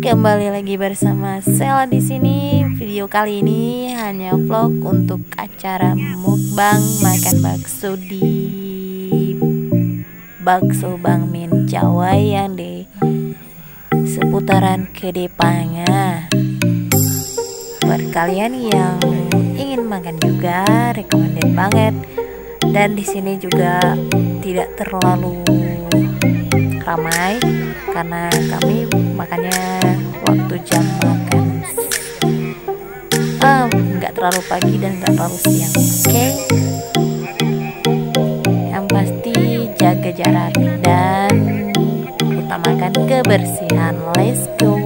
Kembali lagi bersama Sela di sini. Video kali ini hanya vlog untuk acara mukbang makan bakso di Bakso Bang Min Jawa yang di seputaran Kedepanga. Buat kalian yang ingin makan juga, recommended banget. Dan di sini juga tidak terlalu ramai karena kami makannya waktu jam makan. Nggak um, terlalu pagi dan nggak terlalu siang oke? Okay? yang pasti jaga jarak dan utamakan kebersihan. Let's go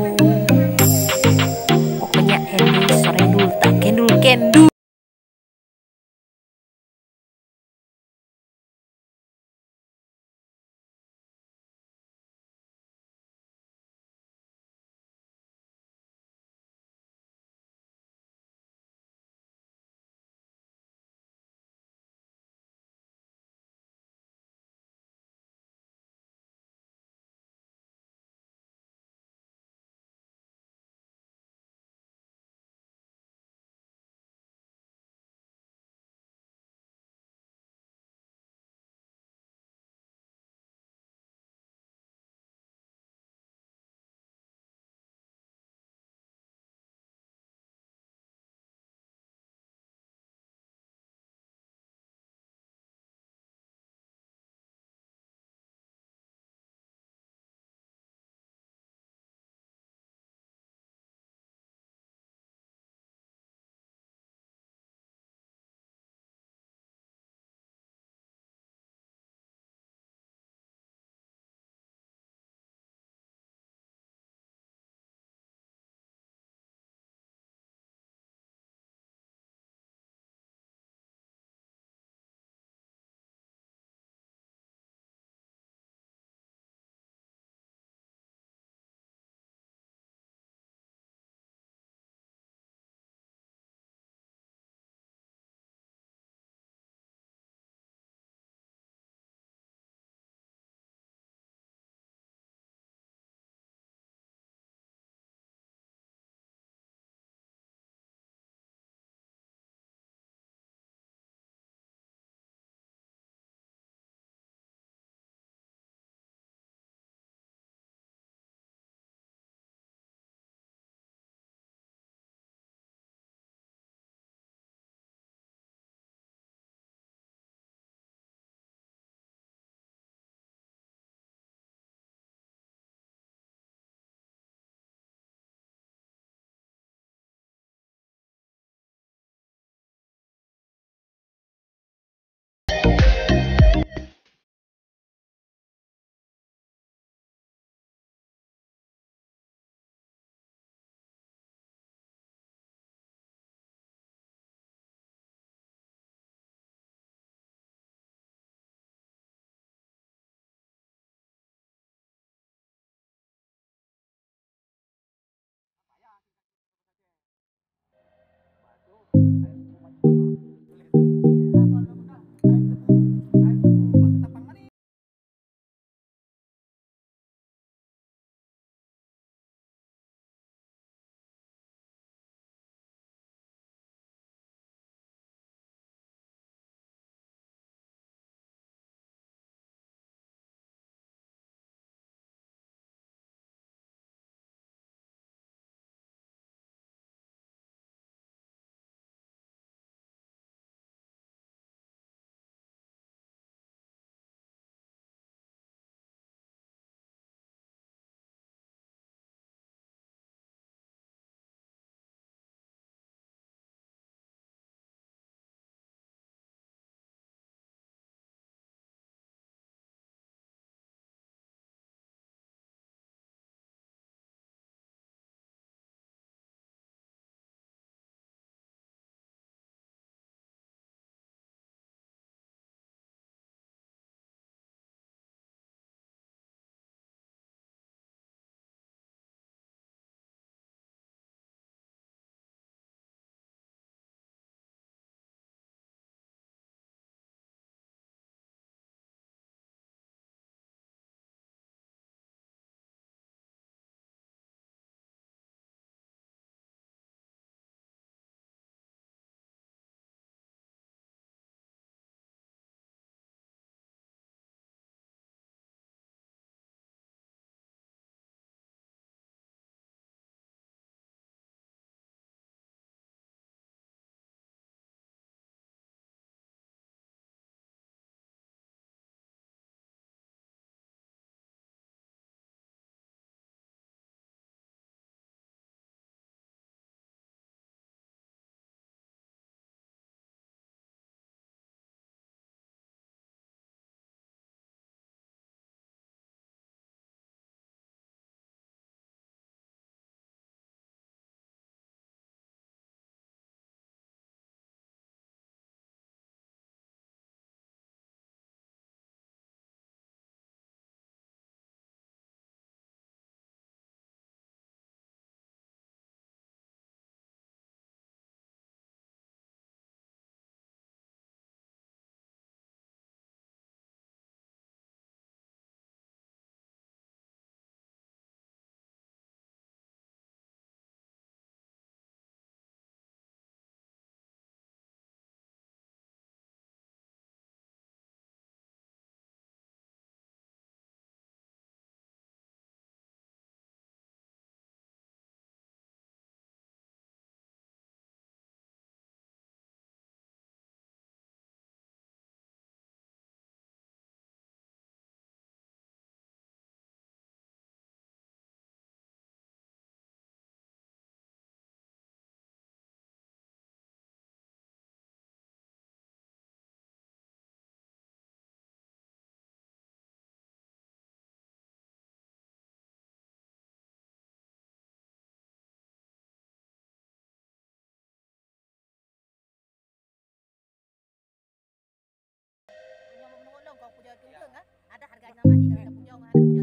Naman, ilang sa?